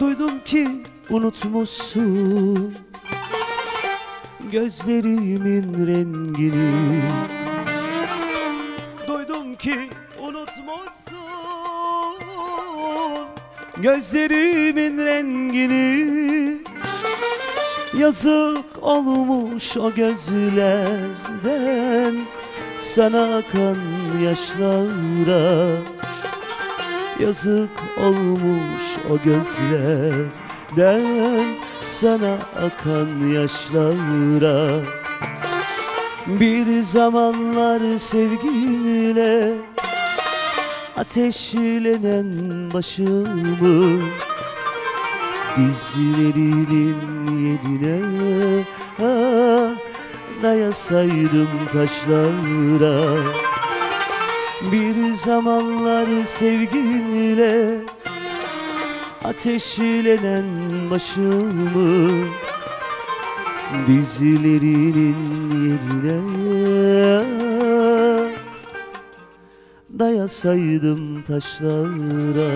Duydum ki unutmuşsun. Gözlerimin rengini Duydum ki unutmuşsun. Gözlerimin rengini Yazık olmuş o gözlerden. Sana akan yaşlara Yazık olmuş o gözlerden Sana akan yaşlara. Bir zamanlar sevgimle Ateşlenen başımı Dizlerinin yerine ah, Dayasaydım taşlara. Bir zamanlar sevginle Ateşlenen başımı Dizlerinin yerine Dayasaydım taşlara